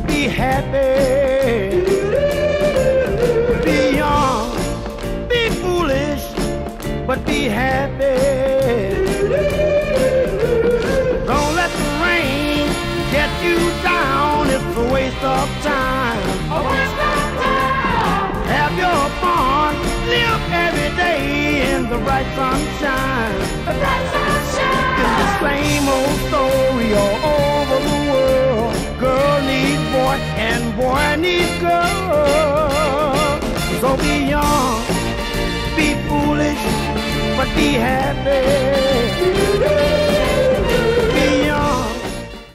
be happy. Be young, be foolish, but be happy. Don't let the rain get you down, it's a waste of time. A waste of time. Have your fun, live every day in the bright sunshine. The bright boy and boy needs girl. So be young, be foolish, but be happy.